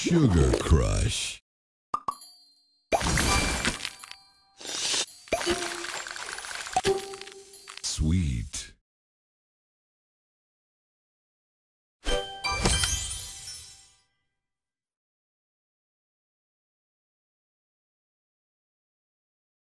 Sugar Crush.